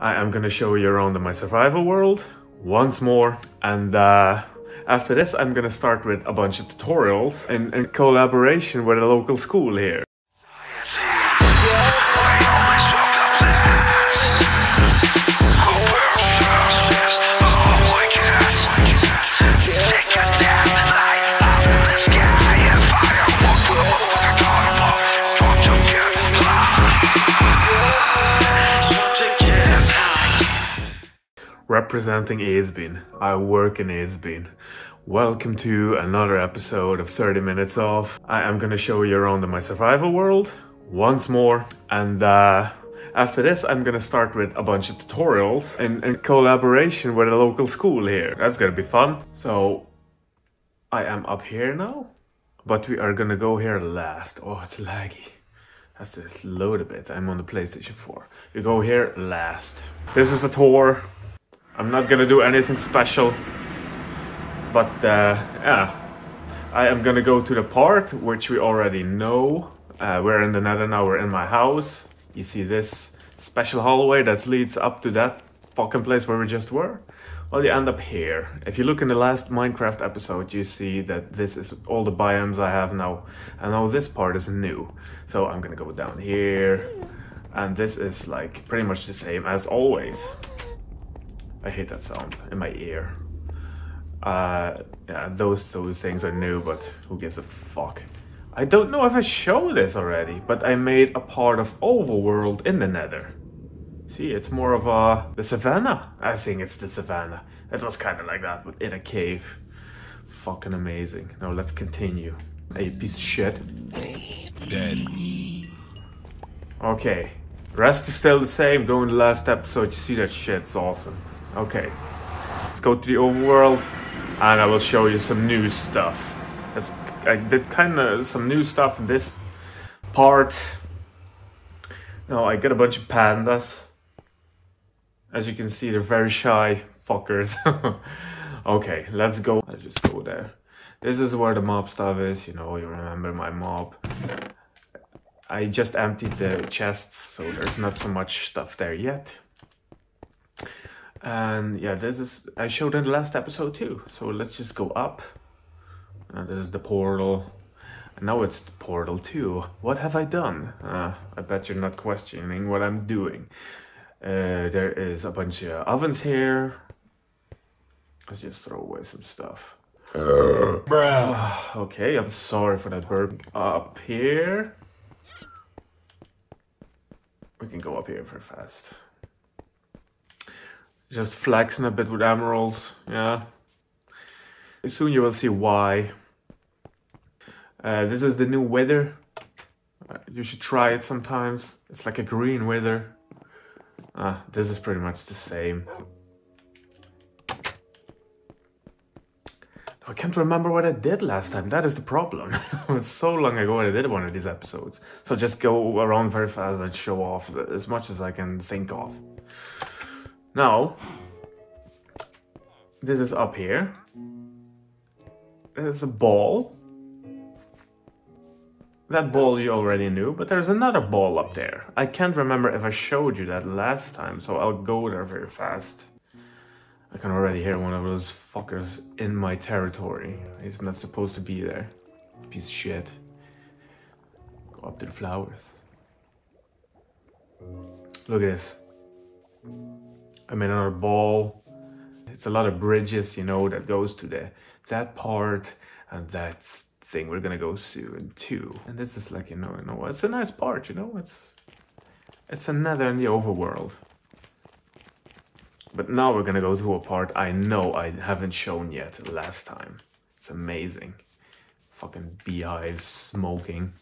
I am gonna show you around my survival world once more and uh, after this I'm gonna start with a bunch of tutorials in, in collaboration with a local school here. Representing Edsbyn, I work in Edsbyn. Welcome to another episode of 30 Minutes Of. I am gonna show you around my survival world once more and uh, after this I'm gonna start with a bunch of tutorials in, in collaboration with a local school here. That's gonna be fun. So I am up here now, but we are gonna go here last. Oh, it's laggy. Has to load a bit. I'm on the PlayStation 4. We go here last. This is a tour I'm not gonna do anything special, but uh, yeah, I am gonna go to the part which we already know. Uh, we're in the nether now, we're in my house. You see this special hallway that leads up to that fucking place where we just were? Well, you end up here. If you look in the last Minecraft episode, you see that this is all the biomes I have now. And now this part is new. So I'm gonna go down here. And this is like pretty much the same as always. I hate that sound in my ear. Uh, yeah, those those things are new, but who gives a fuck? I don't know if I showed this already, but I made a part of Overworld in the Nether. See, it's more of a the savannah. I think it's the savannah. It was kind of like that, but in a cave. Fucking amazing. Now let's continue. Hey, piece of shit. Dead. Okay, rest is still the same. Go in the last episode. You see that shit? It's awesome. Okay, let's go to the overworld and I will show you some new stuff. I did kind of some new stuff in this part. Now I got a bunch of pandas. As you can see, they're very shy fuckers. okay, let's go. Let's just go there. This is where the mob stuff is, you know, you remember my mob. I just emptied the chests, so there's not so much stuff there yet. And yeah, this is, I showed in the last episode too. So let's just go up. Uh, this is the portal. And now it's the portal too. What have I done? Uh, I bet you're not questioning what I'm doing. Uh, there is a bunch of ovens here. Let's just throw away some stuff. Bruh. okay, I'm sorry for that burp. Up here. We can go up here very fast. Just flexing a bit with emeralds, yeah. Soon you will see why. Uh, this is the new wither. Uh, you should try it sometimes. It's like a green wither. Ah, this is pretty much the same. I can't remember what I did last time. That is the problem. it was so long ago I did one of these episodes. So just go around very fast and show off as much as I can think of. Now, this is up here. There's a ball. That ball you already knew, but there's another ball up there. I can't remember if I showed you that last time, so I'll go there very fast. I can already hear one of those fuckers in my territory. He's not supposed to be there. Piece of shit. Go up to the flowers. Look at this. I made another ball. It's a lot of bridges, you know, that goes to the that part and that thing we're gonna go soon too. And this is like, you know, you know, it's a nice part, you know, it's it's another in the overworld. But now we're gonna go to a part I know I haven't shown yet last time. It's amazing. Fucking beehives smoking.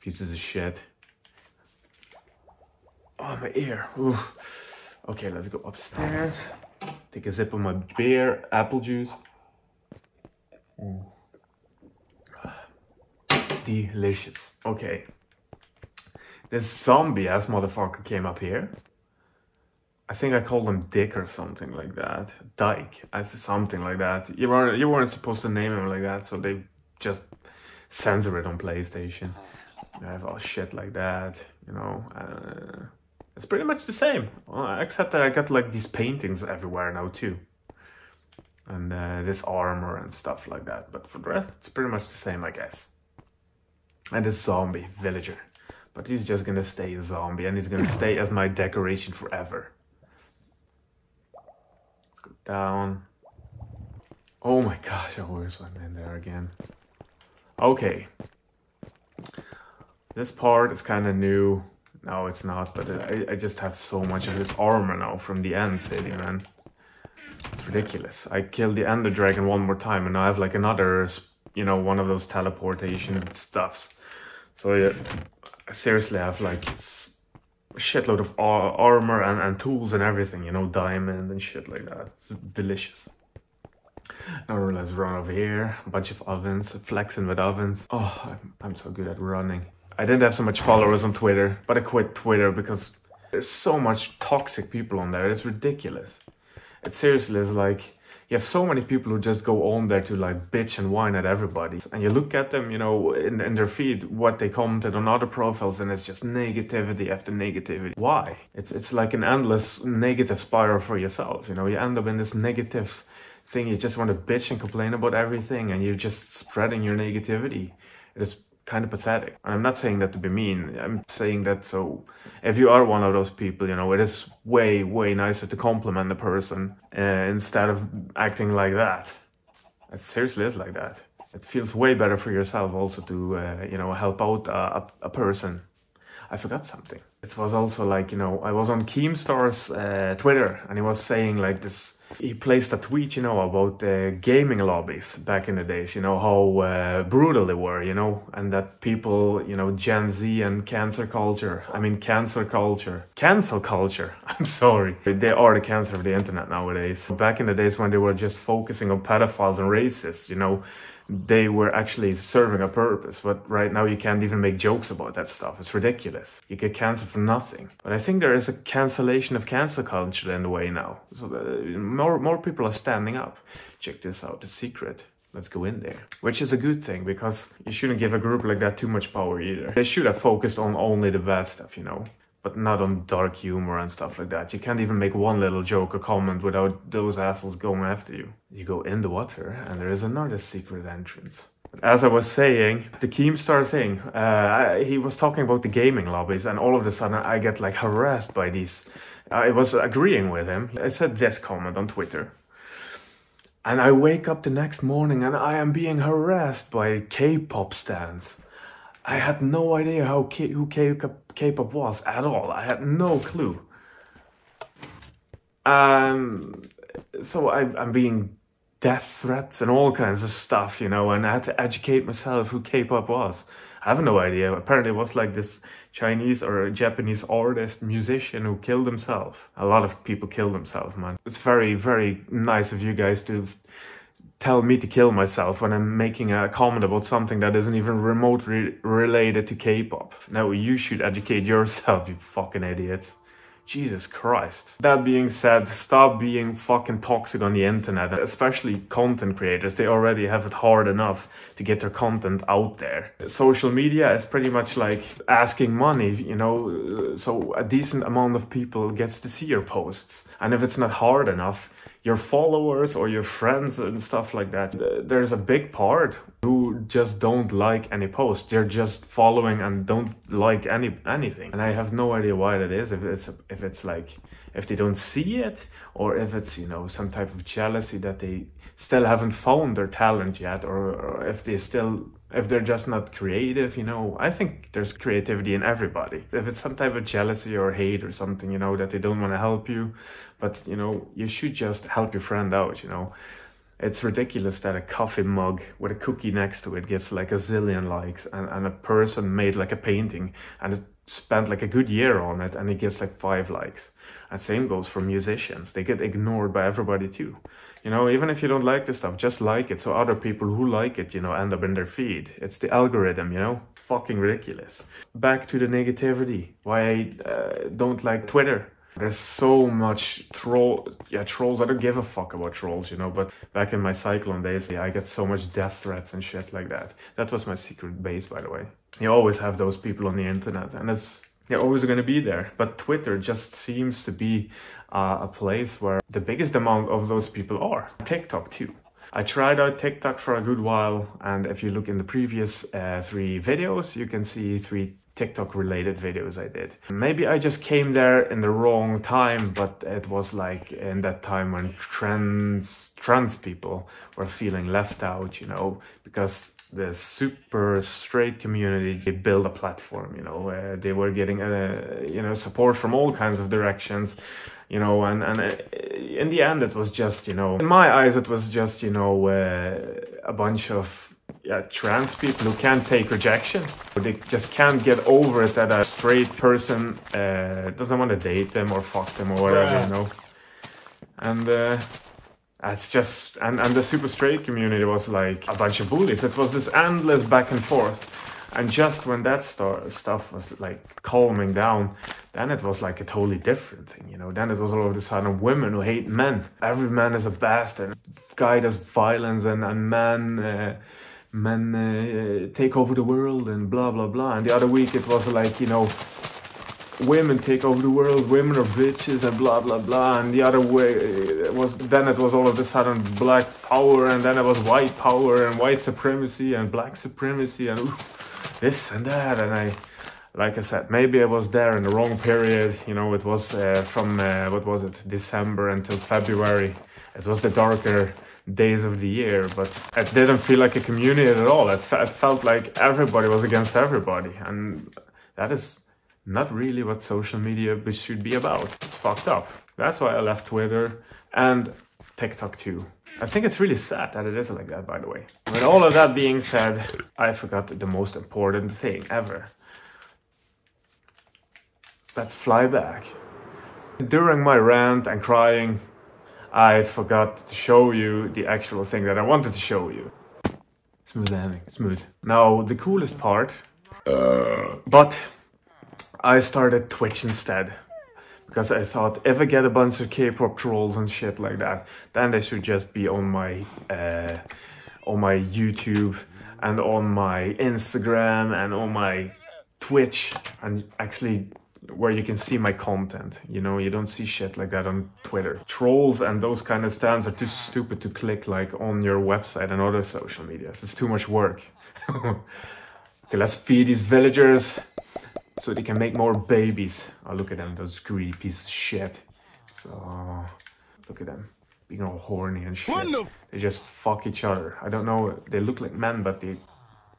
Pieces of shit. Oh, my ear. Ooh. Okay, let's go upstairs. Take a sip of my beer, apple juice. Mm. Delicious. Okay. This zombie ass motherfucker came up here. I think I called him Dick or something like that. Dyke, something like that. You weren't you weren't supposed to name him like that, so they just censor it on PlayStation. I have all shit like that, you know. Uh, It's pretty much the same, except that I got like these paintings everywhere now too. And uh, this armor and stuff like that. But for the rest, it's pretty much the same, I guess. And this zombie villager. But he's just gonna stay a zombie and he's gonna stay as my decoration forever. Let's go down. Oh my gosh, I always went in there again. Okay. This part is kind of new. No, it's not, but I, I just have so much of this armor now from the end city, man. It's ridiculous. I killed the Ender Dragon one more time, and now I have like another, you know, one of those teleportation stuffs. So yeah, I seriously I have like a shitload of armor and, and tools and everything, you know, diamond and shit like that. It's delicious. Now let's run over here. A bunch of ovens, flexing with ovens. Oh, I'm, I'm so good at running. I didn't have so much followers on Twitter, but I quit Twitter because there's so much toxic people on there. It's ridiculous. It seriously is like you have so many people who just go on there to like bitch and whine at everybody. And you look at them, you know, in, in their feed, what they commented on other profiles, and it's just negativity after negativity. Why? It's it's like an endless negative spiral for yourself. You know, you end up in this negative thing. You just want to bitch and complain about everything, and you're just spreading your negativity. It is kind of pathetic. And I'm not saying that to be mean. I'm saying that so if you are one of those people, you know, it is way, way nicer to compliment the person uh, instead of acting like that. It seriously is like that. It feels way better for yourself also to, uh, you know, help out a, a, person. I forgot something. It was also like, you know, I was on Keemstar's uh, Twitter and he was saying like this he placed a tweet, you know, about uh, gaming lobbies back in the days, you know, how uh, brutal they were, you know, and that people, you know, Gen Z and cancer culture, I mean, cancer culture, cancel culture, I'm sorry, they are the cancer of the internet nowadays. Back in the days when they were just focusing on pedophiles and racists, you know, they were actually serving a purpose. But right now you can't even make jokes about that stuff. It's ridiculous. You get canceled for nothing. But I think there is a cancellation of cancel culture in the way now. So uh, more more people are standing up. Check this out. The secret. Let's go in there. Which is a good thing because you shouldn't give a group like that too much power either. They should have focused on only the bad stuff, you know but not on dark humor and stuff like that. You can't even make one little joke or comment without those assholes going after you. You go in the water and there is another secret entrance. As I was saying, the Keemstar thing, uh, I, he was talking about the gaming lobbies and all of a sudden I get like harassed by these. I was agreeing with him. I said this comment on Twitter. And I wake up the next morning and I am being harassed by K-pop stands. I had no idea how K who K-pop was at all. I had no clue. Um, so I, I'm being death threats and all kinds of stuff, you know, and I had to educate myself who K-pop was. I have no idea. Apparently, it was like this Chinese or Japanese artist, musician who killed himself. A lot of people kill themselves, man. It's very, very nice of you guys to tell me to kill myself when I'm making a comment about something that isn't even remotely related to K-pop. No, you should educate yourself, you fucking idiot. Jesus Christ. That being said, stop being fucking toxic on the internet, especially content creators. They already have it hard enough to get their content out there. Social media is pretty much like asking money, you know, so a decent amount of people gets to see your posts. And if it's not hard enough, your followers or your friends and stuff like that, there's a big part who just don't like any post. They're just following and don't like any anything. And I have no idea why that is. If it's if it's like if they don't see it or if it's you know some type of jealousy that they still haven't found their talent yet or, or if they still if they're just not creative, you know, I think there's creativity in everybody. If it's some type of jealousy or hate or something, you know, that they don't want to help you, but you know, you should just help your friend out, you know. It's ridiculous that a coffee mug with a cookie next to it gets like a zillion likes and, and a person made like a painting and it spent like a good year on it and it gets like five likes. And same goes for musicians. They get ignored by everybody too. You know, even if you don't like the stuff, just like it so other people who like it, you know, end up in their feed. It's the algorithm, you know? It's fucking ridiculous. Back to the negativity. Why I uh, don't like Twitter. There's so much troll, yeah, trolls. I don't give a fuck about trolls, you know. But back in my Cyclone days, yeah, I get so much death threats and shit like that. That was my secret base, by the way. You always have those people on the internet, and it's they're always going to be there. But Twitter just seems to be uh, a place where the biggest amount of those people are. TikTok too. I tried out TikTok for a good while, and if you look in the previous uh, three videos, you can see three TikTok related videos I did. Maybe I just came there in the wrong time, but it was like in that time when trans trans people were feeling left out, you know, because the super straight community they built a platform you know they were getting uh, you know support from all kinds of directions you know and and uh, in the end it was just you know in my eyes it was just you know uh, a bunch of yeah, trans people who can't take rejection they just can't get over it that a straight person uh, doesn't want to date them or fuck them or whatever yeah. you know? And uh, it's just and, and the super straight community was like a bunch of bullies. It was this endless back and forth. And just when that st- stuff was like calming down then it was like a totally different thing you know? Then it was all of a sudden women who hate men. Every man is a bastard. Guy does violence and, and men uh, men uh, take over the world and blah blah blah and the other week it was like you know women take over the world, women are bitches and blah blah blah. And the other way it was then it was all of a sudden black power, and then it was white power and white supremacy and black supremacy and this and that. And I, like I said, maybe I was there in the wrong period. You know, it was uh, from uh, what was it, December until February. It was the darker days of the year, but it didn't feel like a community at all. It, it felt like everybody was against everybody, and that is not really what social media should be about. It's fucked up. That's why I left Twitter and TikTok too. I think it's really sad that it is like that, by the way. With all of that being said, I forgot the most important thing ever. Let's fly back. During my rant and crying, I forgot to show you the actual thing that I wanted to show you. Smooth landing, smooth. Now, the coolest part, uh. but I started Twitch instead. Because I thought if I get a bunch of K-pop trolls and shit like that, then they should just be on my uh, on my YouTube and on my Instagram and on my Twitch and actually where you can see my content. You know, you don't see shit like that on Twitter. Trolls and those kind of stands are too stupid to click like on your website and other social medias. It's too much work. okay, let's feed these villagers so they can make more babies. Oh, look at them, those greedy pieces of shit. So, look at them, being all horny and shit. They just fuck each other. I don't know, they look like men, but they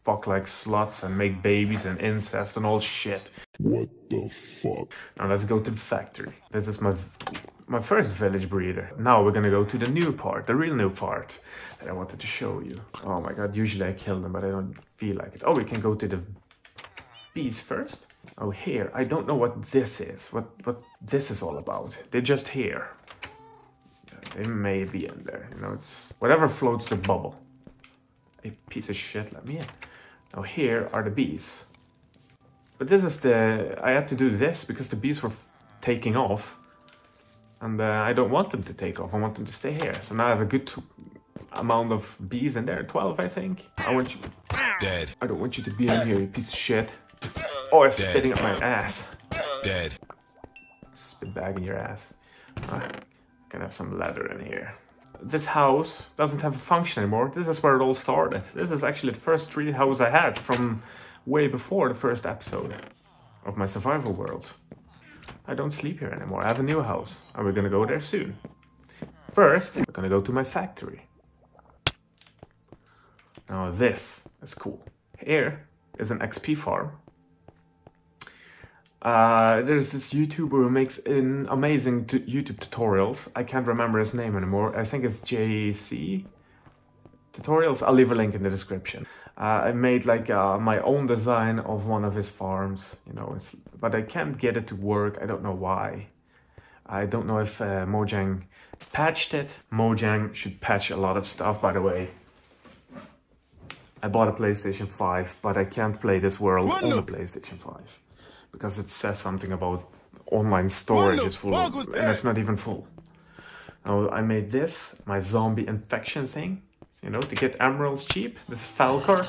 fuck like sluts and make babies and incest and all shit. What the fuck? Now let's go to the factory. This is my my first village breeder. Now we're gonna go to the new part, the real new part that I wanted to show you. Oh my god, usually I kill them, but I don't feel like it. Oh, we can go to the bees first. Oh, here. I don't know what this is. What what this is all about. They're just here. They may be in there. You know, it's whatever floats the bubble. A piece of shit. Let me in. Now here are the bees. But this is the... I had to do this because the bees were taking off. And uh, I don't want them to take off. I want them to stay here. So now I have a good amount of bees in there. 12, I think. I want you... Dead. I don't want you to be in here, you piece of shit. Oh, it's Dead. spitting up my ass. Dead. Spit bag in your ass. Uh, gonna have some leather in here. This house doesn't have a function anymore. This is where it all started. This is actually the first tree house I had from way before the first episode of my survival world. I don't sleep here anymore. I have a new house and we're gonna go there soon. First, we're gonna go to my factory. Now this is cool. Here is an XP farm uh, there's this YouTuber who makes an amazing YouTube tutorials. I can't remember his name anymore. I think it's JC tutorials. I'll leave a link in the description. Uh, I made like uh, my own design of one of his farms, you know, it's, but I can't get it to work. I don't know why. I don't know if uh, Mojang patched it. Mojang should patch a lot of stuff, by the way. I bought a PlayStation 5, but I can't play this world on the PlayStation 5 because it says something about online storage is full and it's not even full. Now I made this, my zombie infection thing, you know, to get emeralds cheap. This Falcor,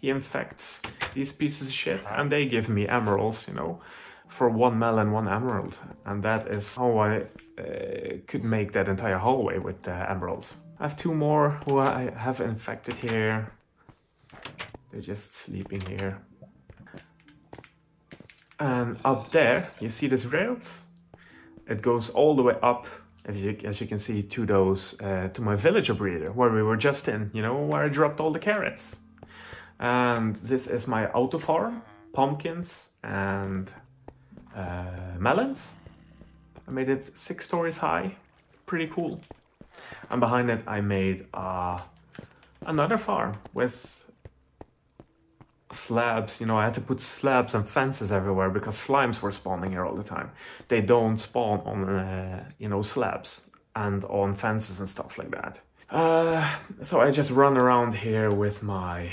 he infects these pieces of shit and they give me emeralds, you know. for one melon, one emerald. And that is how I uh, could make that entire hallway with uh, emeralds. I have two more who I have infected here. They're just sleeping here. And up there, you see these rails? It goes all the way up, as you, as you can see, to those, uh, to my villager breeder, where we were just in, you know, where I dropped all the carrots. And this is my auto farm, pumpkins and uh, melons. I made it six stories high, pretty cool. And behind it, I made uh, another farm with slabs. You know, I had to put slabs and fences everywhere because slimes were spawning here all the time. They don't spawn on, uh, you know, slabs and on fences and stuff like that. Uh, so I just run around here with my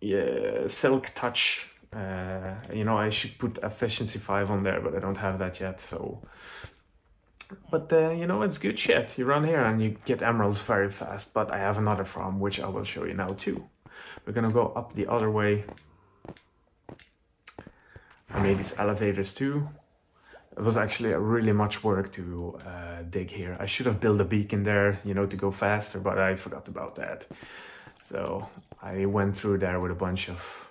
yeah, silk touch. Uh, you know, I should put efficiency 5 on there, but I don't have that yet, so... But, uh, you know, it's good shit. You run here and you get emeralds very fast, but I have another farm, which I will show you now too. We're gonna go up the other way. I made these elevators too. It was actually really much work to uh, dig here. I should have built a beacon there, you know, to go faster, but I forgot about that. So I went through there with a bunch of...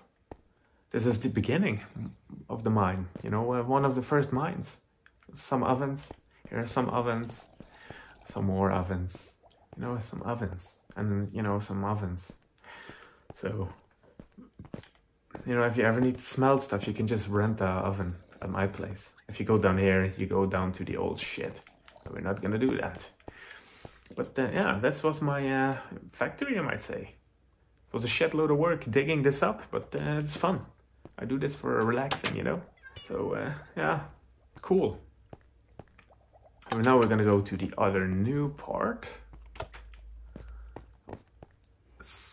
This is the beginning of the mine, you know, one of the first mines. Some ovens, here are some ovens, some more ovens, you know, some ovens, and you know, some ovens. So, you know, if you ever need to smell stuff, you can just rent a oven at my place. If you go down here, you go down to the old shit. We're not gonna do that. But uh, yeah, this was my uh, factory, I might say. It was a shitload of work digging this up, but uh, it's fun. I do this for relaxing, you know? So, uh, yeah, cool. And now we're gonna go to the other new part.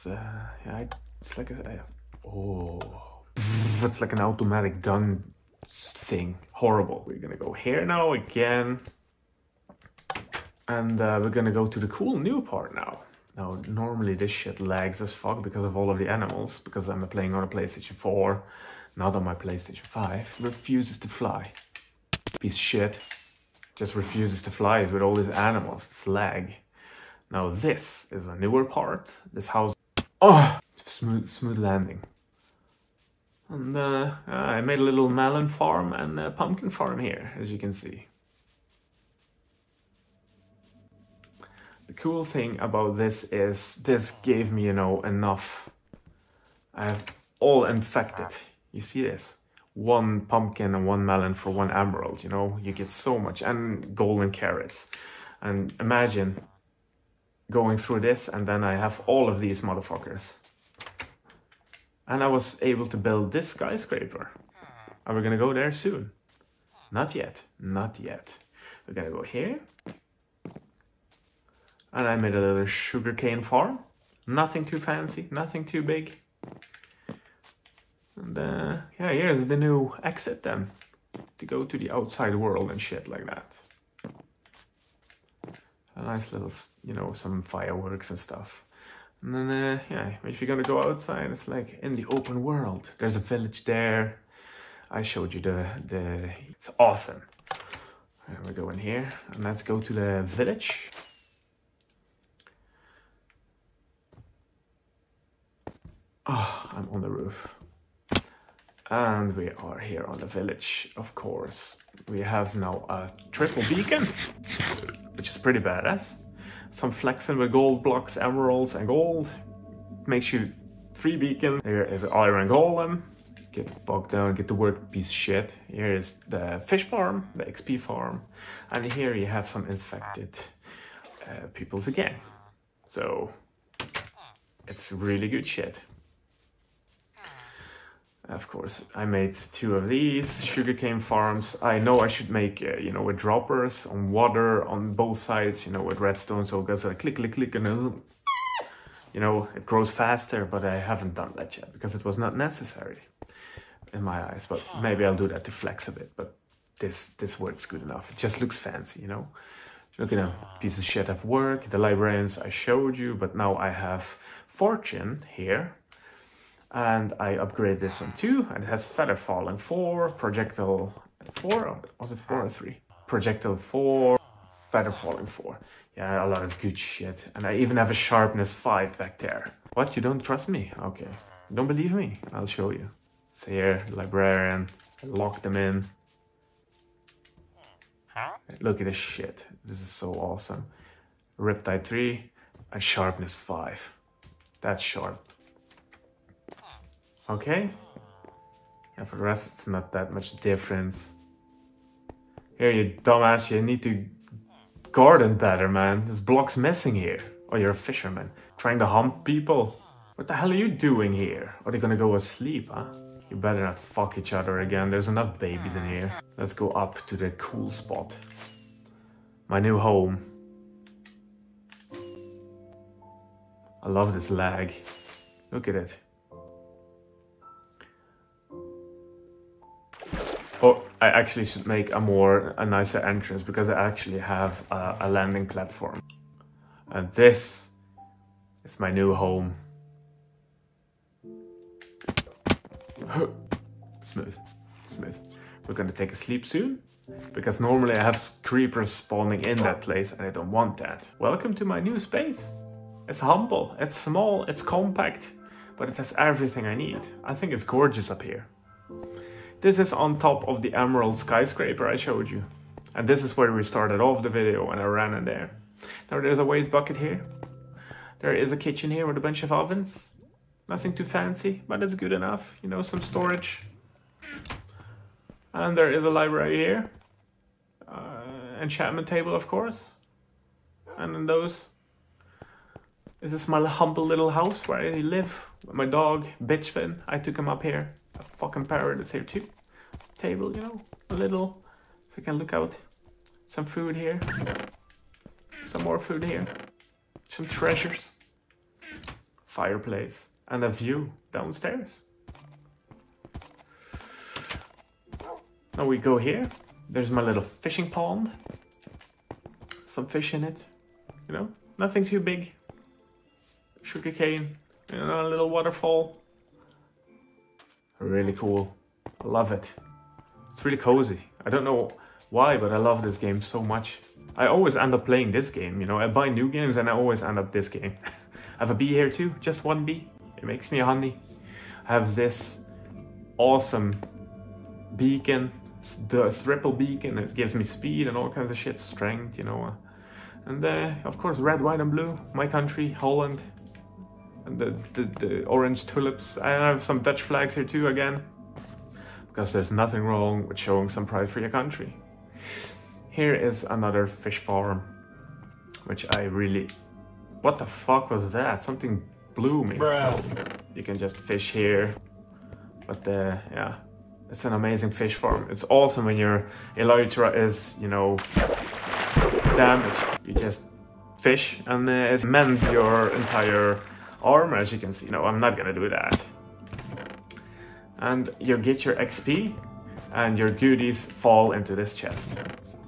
It's, uh, yeah, it's like a, oh, it's like an automatic gun thing. Horrible. We're gonna go here now again. And uh, we're gonna go to the cool new part now. Now, normally this shit lags as fuck because of all of the animals, because I'm playing on a PlayStation 4, not on my PlayStation 5. Refuses to fly. Piece of shit. Just refuses to fly with all these animals. It's lag. Now this is a newer part. This house... Oh! Smooth, smooth landing. And uh, I made a little melon farm and a pumpkin farm here, as you can see. The cool thing about this is this gave me, you know, enough. I have all infected. You see this? One pumpkin and one melon for one emerald, you know? You get so much. And golden carrots. And imagine going through this and then I have all of these motherfuckers. And I was able to build this skyscraper. Are we gonna go there soon? Not yet, not yet. We're gonna go here. And I made a little sugarcane farm. Nothing too fancy, nothing too big. And uh, yeah, here's the new exit then. To go to the outside world and shit like that. A nice little, you know, some fireworks and stuff. And then, uh, yeah, if you're gonna go outside, it's like in the open world. There's a village there. I showed you the, the it's awesome. And we go in here and let's go to the village. Oh, I'm on the roof. And we are here on the village, of course. We have now a triple beacon, which is pretty badass. Some flexing with gold blocks, emeralds, and gold. Makes you three beacon. Here is an iron golem. Get fucked down, get to work, piece shit. Here is the fish farm, the XP farm. And here you have some infected uh, peoples again. So, it's really good shit. Of course, I made two of these sugarcane farms. I know I should make, uh, you know, with droppers on water on both sides, you know, with redstone. So it goes like click, click, click, and uh, you know, it grows faster. But I haven't done that yet because it was not necessary in my eyes. But maybe I'll do that to flex a bit. But this this works good enough. It just looks fancy, you know. Look at a piece of shit of work. The librarians I showed you, but now I have fortune here And I upgrade this one too, and it has Feather Falling 4, Projectile 4, or was it 4 or 3? Projectile 4, Feather Falling 4. Yeah, a lot of good shit. And I even have a Sharpness 5 back there. What, you don't trust me? Okay. Don't believe me? I'll show you. So here, Librarian, lock them in. Look at this shit. This is so awesome. Riptide 3 and Sharpness 5. That's sharp. Okay. And for the rest, it's not that much difference. Here, you dumbass, you need to garden better, man. This block's missing here. Oh, you're a fisherman. Trying to hump people? What the hell are you doing here? Are they gonna go asleep, huh? You better not fuck each other again. There's enough babies in here. Let's go up to the cool spot. My new home. I love this lag. Look at it. Oh, I actually should make a more, a nicer entrance because I actually have a, a landing platform. And this is my new home. smooth, smooth. We're gonna take a sleep soon because normally I have creepers spawning in that place and I don't want that. Welcome to my new space. It's humble, it's small, it's compact, but it has everything I need. I think it's gorgeous up here. This is on top of the emerald skyscraper I showed you. And this is where we started off the video and I ran in there. Now there's a waste bucket here. There is a kitchen here with a bunch of ovens. Nothing too fancy, but it's good enough. You know, some storage. And there is a library here. Uh, enchantment table, of course. And then those. This is my humble little house where I live my dog, Bitchfin. I took him up here. A fucking parrot is here too. Table, you know, a little, so I can look out. Some food here. Some more food here. Some treasures. Fireplace and a view downstairs. Now we go here. There's my little fishing pond. Some fish in it. You know, nothing too big. Sugarcane, you a little waterfall. Really cool. I love it. It's really cozy. I don't know why, but I love this game so much. I always end up playing this game, you know. I buy new games and I always end up this game. I have a bee here too, just one bee. It makes me a honey. I have this awesome beacon, the triple beacon. It gives me speed and all kinds of shit, strength, you know. And uh, of course, red, white, and blue. My country, Holland. And the, the, the orange tulips. I have some Dutch flags here too, again. Because there's nothing wrong with showing some pride for your country. Here is another fish farm, which I really... What the fuck was that? Something blooming. So you can just fish here. But uh, yeah, it's an amazing fish farm. It's awesome when your elytra is, you know, damaged. You just fish and uh, it mends your entire arm, as you can see. No, I'm not gonna do that. And you get your XP and your goodies fall into this chest.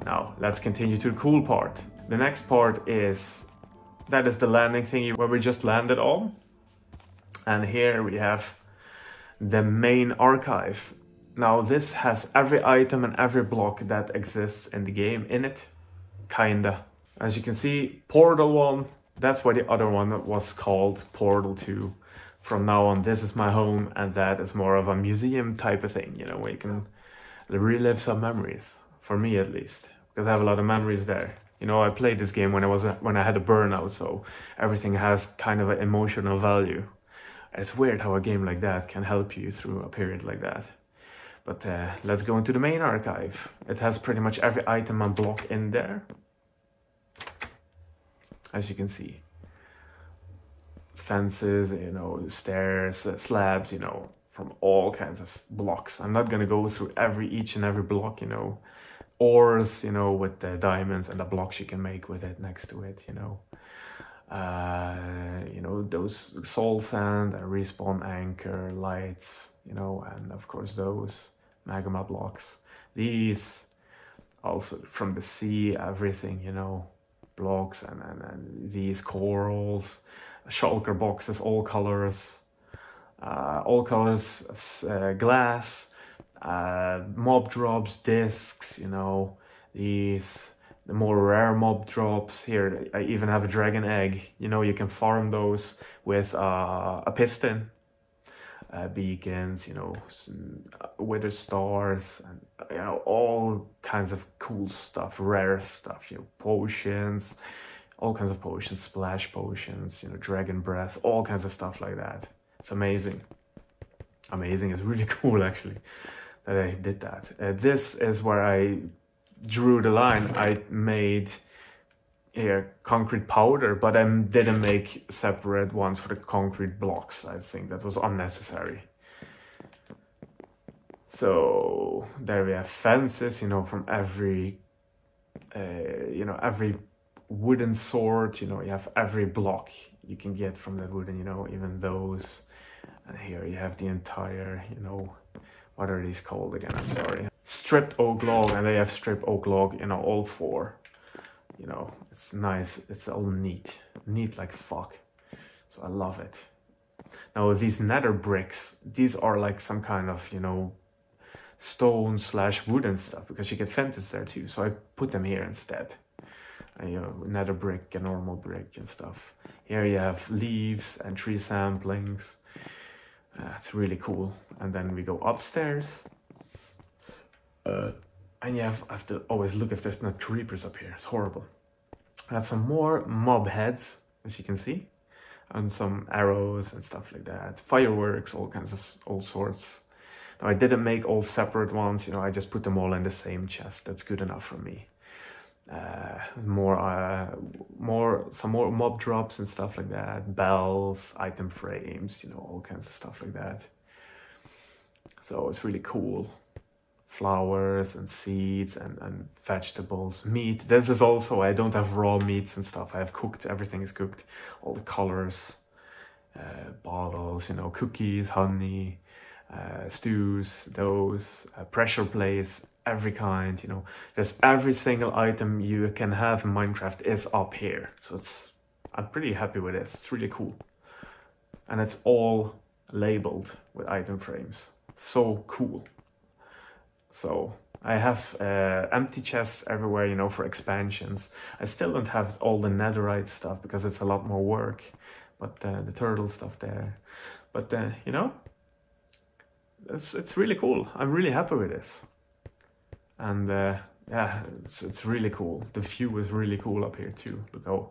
Now, let's continue to the cool part. The next part is that is the landing thingy where we just landed on. And here we have the main archive. Now this has every item and every block that exists in the game in it. Kinda. As you can see, Portal 1, that's why the other one was called Portal 2. From now on, this is my home and that is more of a museum type of thing, you know, where you can relive some memories. For me at least. Because I have a lot of memories there. You know, I played this game when I was a, when I had a burnout, so everything has kind of an emotional value. It's weird how a game like that can help you through a period like that. But uh, let's go into the main archive. It has pretty much every item and block in there. As you can see. Fences, you know, stairs, slabs, you know, from all kinds of blocks. I'm not gonna go through every each and every block, you know ores, you know, with the diamonds and the blocks you can make with it next to it, you know. Uh, you know, those soul sand and respawn anchor lights, you know, and of course those magma blocks. These also from the sea, everything, you know, blocks and, and, and these corals, shulker boxes, all colors. uh, all colors uh, glass, uh, mob drops, discs, you know, these the more rare mob drops here. I even have a dragon egg. You know, you can farm those with uh, a piston, uh, beacons, you know, uh, wither stars, and you know all kinds of cool stuff, rare stuff. You know, potions, all kinds of potions, splash potions, you know, dragon breath, all kinds of stuff like that. It's amazing. Amazing. It's really cool actually that I did that. Uh, this is where I drew the line. I made here concrete powder, but I didn't make separate ones for the concrete blocks. I think that was unnecessary. So there we have fences, you know, from every, uh, you know, every wooden sword, you know, you have every block you can get from that wooden, you know, even those. And here you have the entire, you know, what are these called again? I'm sorry. Stripped oak log, and they have stripped oak log, you know, all four. You know, it's nice. It's all neat, neat like fuck. So I love it. Now these nether bricks, these are like some kind of, you know, stone slash wooden stuff because you get fences there too. So I put them here instead. And, you know, nether brick and normal brick and stuff. Here you have leaves and tree samplings. Uh, it's really cool. And then we go upstairs. Uh, and you have, have to always look if there's not creepers up here. It's horrible. I have some more mob heads, as you can see. And some arrows and stuff like that. Fireworks, all kinds of all sorts. Now I didn't make all separate ones, you know, I just put them all in the same chest. That's good enough for me. Uh, more, uh, more, some more mob drops and stuff like that. Bells, item frames, you know, all kinds of stuff like that. So it's really cool. Flowers and seeds and, and vegetables, meat. This is also, I don't have raw meats and stuff. I have cooked, everything is cooked. All the colors, uh, bottles, you know, cookies, honey, uh, stews, those, uh, pressure plates, every kind, you know, there's every single item you can have in Minecraft is up here. So it's, I'm pretty happy with this. It's really cool. And it's all labeled with item frames. So cool. So I have uh, empty chests everywhere, you know, for expansions. I still don't have all the netherite stuff because it's a lot more work. But uh, the turtle stuff there. But, uh, you know, it's, it's really cool. I'm really happy with this. And uh, yeah, it's, it's really cool. The view is really cool up here too. Look how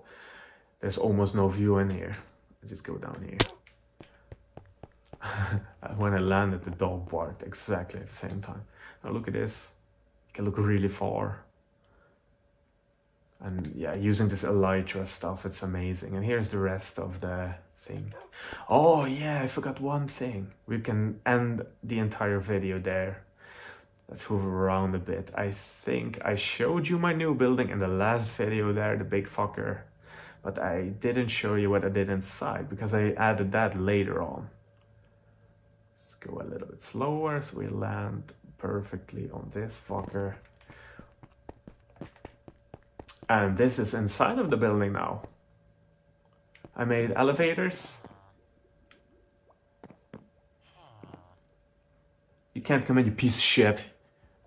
there's almost no view in here. I just go down here. when I landed, the dog barked exactly at the same time. Now look at this. You can look really far. And yeah, using this elytra stuff, it's amazing. And here's the rest of the thing. Oh yeah, I forgot one thing. We can end the entire video there. Let's move around a bit. I think I showed you my new building in the last video there, the big fucker. But I didn't show you what I did inside because I added that later on. Let's go a little bit slower so we land perfectly on this fucker. And this is inside of the building now. I made elevators. You can't come in, you piece of shit.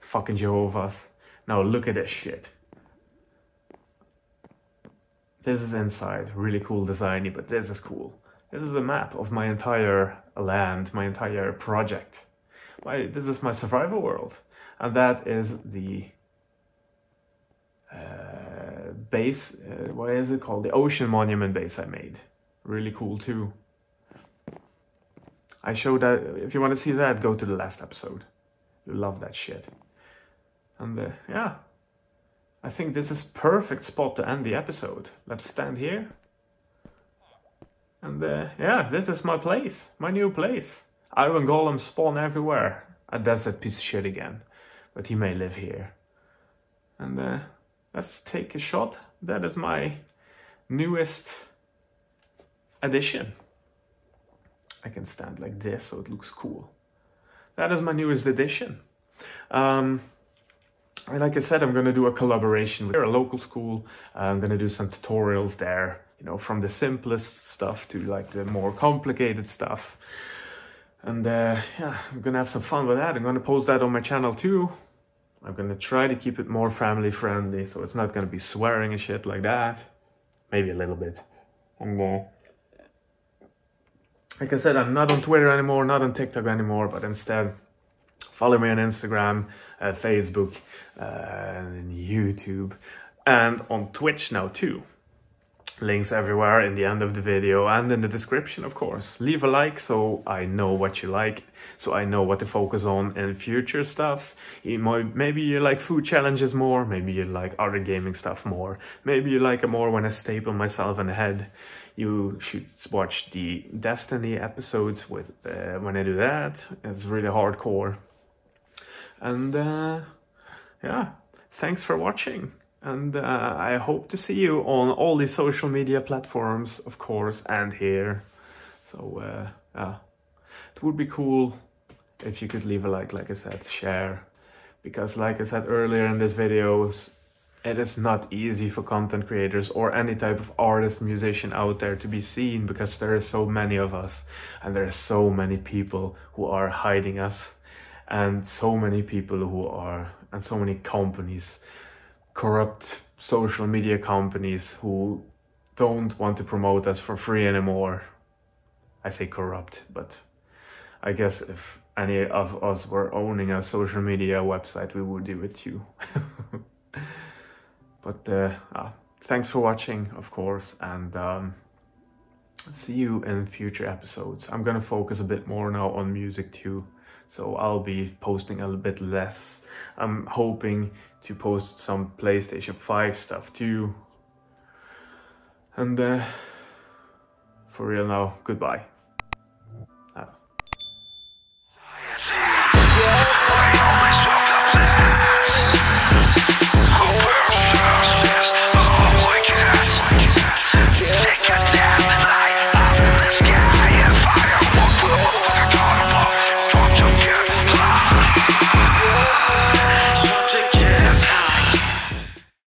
Fucking Jehovah's. Now look at this shit. This is inside, really cool designy, but this is cool. This is a map of my entire land, my entire project. My, this is my survival world. And that is the uh, base, uh, what is it called? The ocean monument base I made. Really cool too. I showed that, if you want to see that, go to the last episode. You love that shit. And uh, yeah, I think this is perfect spot to end the episode. Let's stand here. And uh, yeah, this is my place, my new place. Iron golems spawn everywhere. And that's that piece of shit again. But he may live here. And uh, let's take a shot. That is my newest addition. I can stand like this so it looks cool. That is my newest addition. Um, and like I said, I'm going to do a collaboration with a local school. I'm going to do some tutorials there, you know, from the simplest stuff to like the more complicated stuff. And uh, yeah, I'm gonna have some fun with that. I'm gonna post that on my channel too. I'm gonna try to keep it more family friendly, so it's not gonna be swearing and shit like that. Maybe a little bit. And uh, like I said, I'm not on Twitter anymore, not on TikTok anymore, but instead follow me on Instagram, uh, Facebook, uh, and YouTube, and on Twitch now too. Links everywhere in the end of the video and in the description, of course. Leave a like so I know what you like, so I know what to focus on in future stuff. Maybe you like food challenges more, maybe you like other gaming stuff more, maybe you like it more when I staple myself in the head. You should watch the Destiny episodes with uh, when I do that. It's really hardcore. And uh, yeah, thanks for watching. And uh, I hope to see you on all these social media platforms, of course, and here. So, uh, yeah, it would be cool if you could leave a like, like I said, share. Because, like I said earlier in this video, it is not easy for content creators or any type of artist, musician out there to be seen because there are so many of us and there are so many people who are hiding us and so many people who are, and so many companies corrupt social media companies who don't want to promote us for free anymore. I say corrupt, but I guess if any of us were owning a social media website, we would do it too. but uh, uh, thanks for watching, of course, and um, see you in future episodes. I'm gonna focus a bit more now on music too so I'll be posting a little bit less. I'm hoping to post some PlayStation 5 stuff too. And uh, for real now, goodbye.